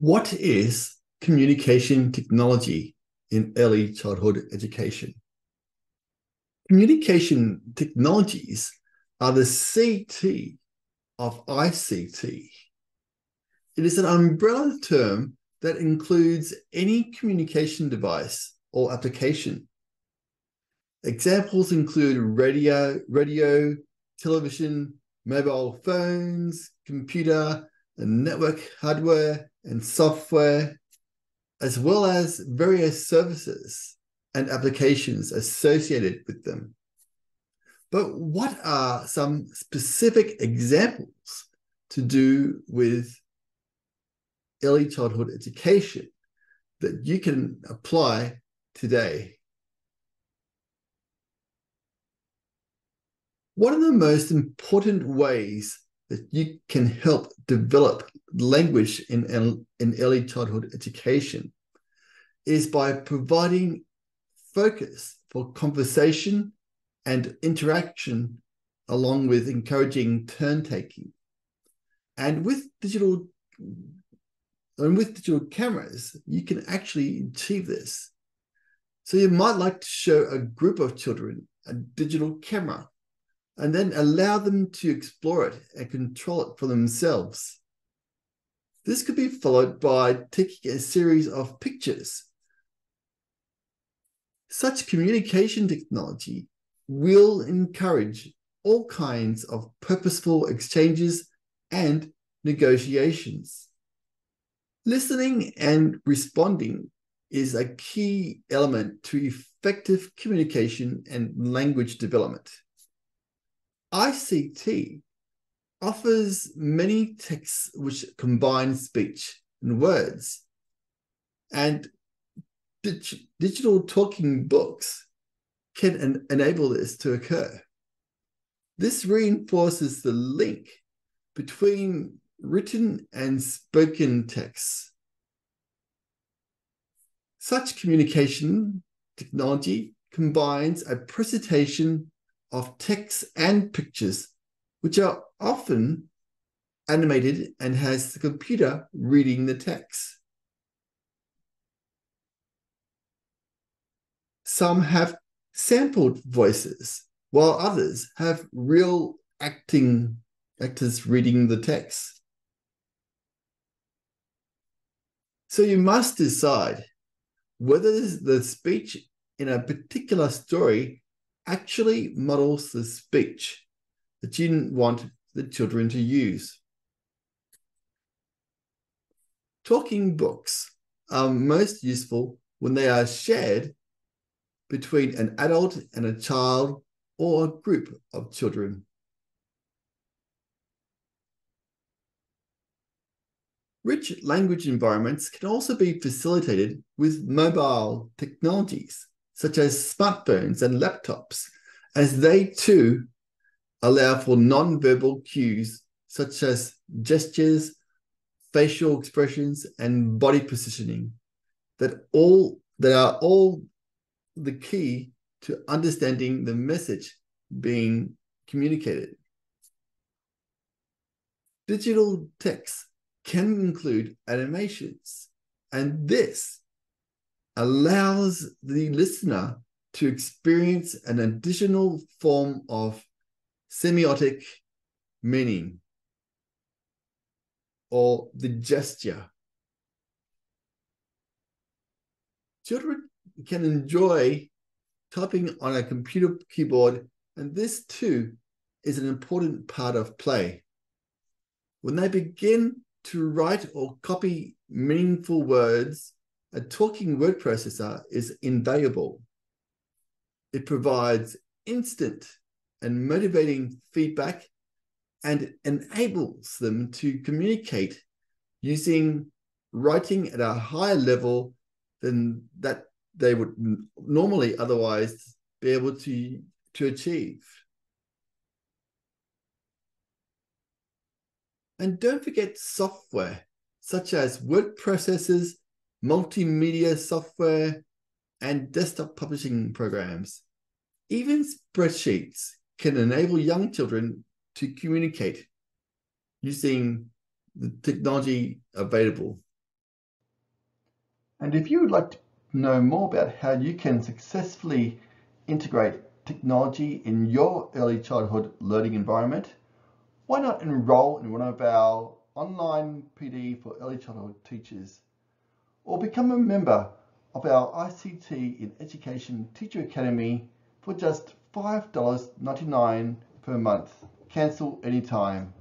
What is communication technology in early childhood education? Communication technologies are the CT of ICT. It is an umbrella term that includes any communication device or application. Examples include radio, radio, television, mobile phones, computer, and network hardware, and software, as well as various services and applications associated with them. But what are some specific examples to do with early childhood education that you can apply today? One of the most important ways that you can help develop language in, in early childhood education is by providing focus for conversation and interaction along with encouraging turn taking and with digital and with digital cameras you can actually achieve this. So you might like to show a group of children a digital camera and then allow them to explore it and control it for themselves. This could be followed by taking a series of pictures. Such communication technology will encourage all kinds of purposeful exchanges and negotiations. Listening and responding is a key element to effective communication and language development. ICT offers many texts which combine speech and words, and dig- digital talking books can en- enable this to occur. This reinforces the link between written and spoken texts. Such communication technology combines a presentation of text and pictures, which are often animated and has the computer reading the text. Some have sampled voices, while others have real acting actors reading the text. So you must decide whether the speech in a particular story actually models the speech that you didn't want the children to use. Talking books are most useful when they are shared between an adult and a child or a group of children. Rich language environments can also be facilitated with mobile technologies such as smartphones and laptops, as they too allow for non-verbal cues such as gestures, facial expressions, and body positioning that all that are all the key to understanding the message being communicated. Digital text can include animations, and this allows the listener to experience an additional form of semiotic meaning or the gesture. Children can enjoy typing on a computer keyboard, and this too is an important part of play. When they begin to write or copy meaningful words, a talking word processor is invaluable. It provides instant and motivating feedback and enables them to communicate using writing at a higher level than that they would normally otherwise be able to, to achieve. And don't forget software such as word processors multimedia software, and desktop publishing programs. Even spreadsheets can enable young children to communicate using the technology available. And if you would like to know more about how you can successfully integrate technology in your early childhood learning environment, why not enroll in one of our online PD for early childhood teachers or become a member of our ICT in Education Teacher Academy for just $5.99 per month. Cancel anytime.